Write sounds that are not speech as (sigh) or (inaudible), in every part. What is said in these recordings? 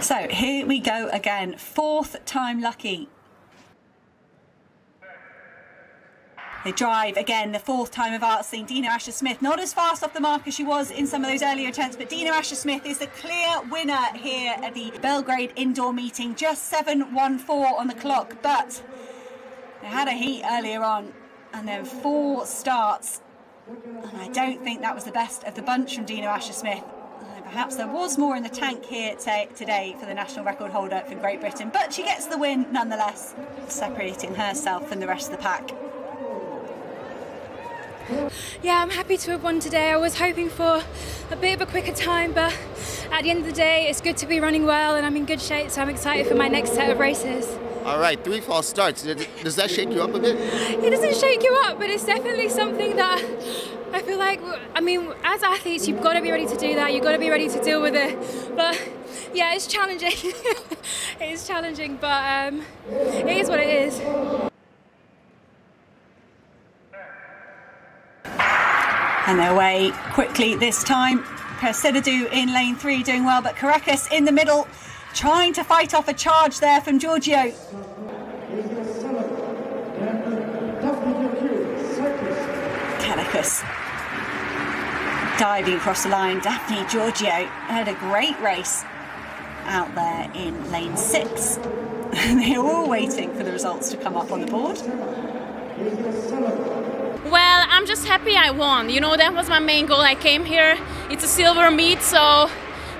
So here we go again, fourth time lucky. They drive again, the fourth time of art scene. Dina Asher Smith, not as fast off the mark as she was in some of those earlier attempts, but Dina Asher Smith is the clear winner here at the Belgrade indoor meeting. Just 7.14 on the clock, but they had a heat earlier on and then four starts. And I don't think that was the best of the bunch from Dina Asher Smith. Perhaps there was more in the tank here today for the national record holder for Great Britain, but she gets the win nonetheless, separating herself from the rest of the pack. Yeah, I'm happy to have won today. I was hoping for a bit of a quicker time, but at the end of the day, it's good to be running well and I'm in good shape, so I'm excited for my next set of races. All right, three false starts. Does that shake you up a bit? It doesn't shake you up, but it's definitely something that I feel like, I mean, as athletes, you've got to be ready to do that. You've got to be ready to deal with it. But yeah, it's challenging. (laughs) it is challenging, but um, it is what it is. And they're away quickly this time. Persidadou in lane three doing well, but Karakis in the middle trying to fight off a charge there from Giorgio. Karakis diving across the line. Daphne Giorgio had a great race out there in lane six. (laughs) They're all waiting for the results to come up on the board. Well, I'm just happy I won. You know, that was my main goal. I came here. It's a silver meet, so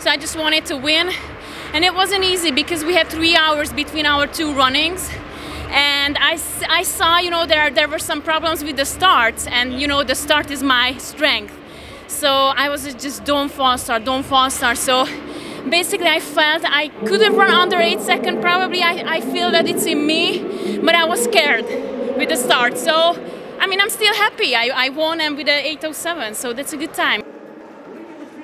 so I just wanted to win. And it wasn't easy because we had three hours between our two runnings. And I, I saw, you know, there, there were some problems with the start. And, you know, the start is my strength. So I was just don't fall start, don't fall start. So basically I felt I could have run under 8 seconds. Probably I, I feel that it's in me, but I was scared with the start. So I mean, I'm still happy. I, I won and with an 807, so that's a good time.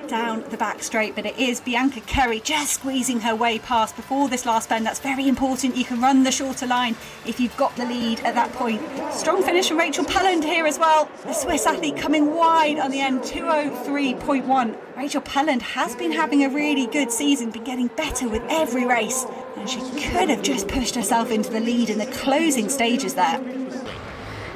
Down the back straight, but it is Bianca Kéri just squeezing her way past before this last bend. That's very important. You can run the shorter line if you've got the lead at that point. Strong finish from Rachel Pellaud here as well. The Swiss athlete coming wide on the end, 203.1. Rachel Pellaud has been having a really good season, been getting better with every race, and she could have just pushed herself into the lead in the closing stages there.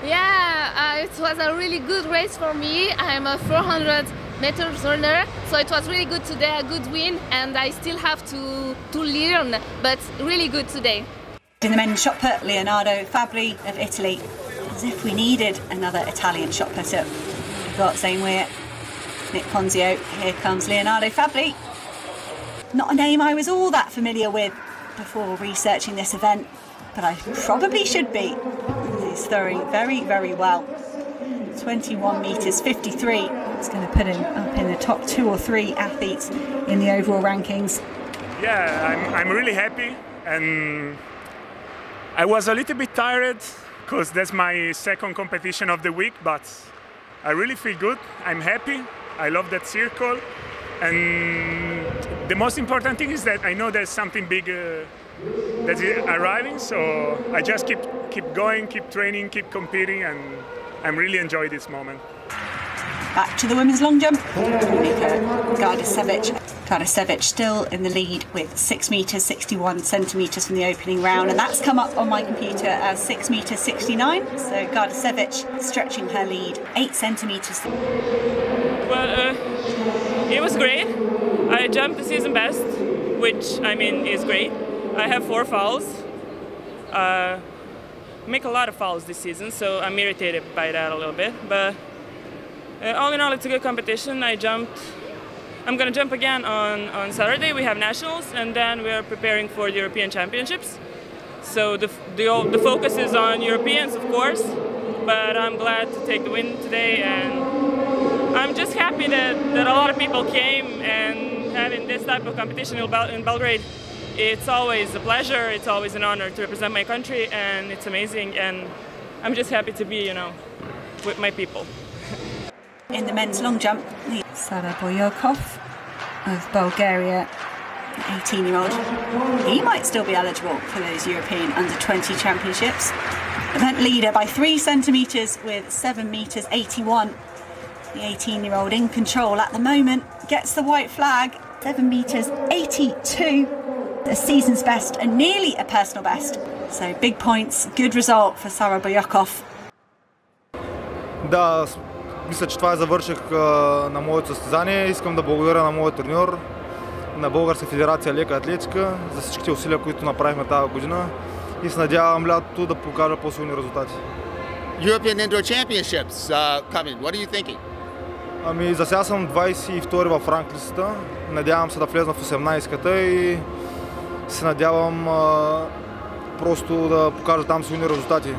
Yeah, uh, it was a really good race for me. I'm a 400 meters runner, so it was really good today, a good win, and I still have to, to learn, but really good today. In the men's shot put, Leonardo Fabbri of Italy, as if we needed another Italian shot putter. We've got Zane Weir, Nick Ponzio, here comes Leonardo Fabbri. Not a name I was all that familiar with before researching this event, but I probably should be. He's throwing very, very well. 21 metres 53. It's going to put him up in the top two or three athletes in the overall rankings. Yeah, I'm, I'm really happy and I was a little bit tired because that's my second competition of the week, but I really feel good. I'm happy. I love that circle. And the most important thing is that I know there's something big uh, that's arriving. So I just keep keep going, keep training, keep competing, and I'm really enjoying this moment. Back to the women's long jump. Gardasevic. Gardasevic still in the lead with 6 metres 61 centimetres from the opening round, and that's come up on my computer as 6 metres 69. So Gardasevic stretching her lead 8 centimetres. Well, uh, it was great. I jumped the season best, which I mean is great. I have four fouls. Uh, make a lot of fouls this season, so I'm irritated by that a little bit. But uh, all in all, it's a good competition. I jumped. I'm gonna jump again on, on Saturday. We have nationals, and then we are preparing for the European Championships. So the, the, the focus is on Europeans, of course, but I'm glad to take the win today, and I'm just happy that, that a lot of people came and having this type of competition in, Bel in Belgrade it's always a pleasure, it's always an honor to represent my country, and it's amazing. And I'm just happy to be, you know, with my people. In the men's long jump, Saraboyukov of Bulgaria, 18 year old, he might still be eligible for those European under 20 championships. Event leader by three centimetres with 7 metres 81. The 18 year old in control at the moment gets the white flag, 7 metres 82 a season's best and nearly a personal best. So big points, good result for Saraboyukov. Да, мисля, че това е завърших на моето състезание. Искам да благодаря на моят треньор, на Българска федерация лека атлетика за всичките усилия, които направихме тази година и се надявам лятото да покажа по-силни резултати. European Indoor Championships uh, coming. What are you thinking? Ами за сега съм 22 в ранглистата. Надявам се да влезна в 18-ката и се надявам а, просто да покажа там силни резултати.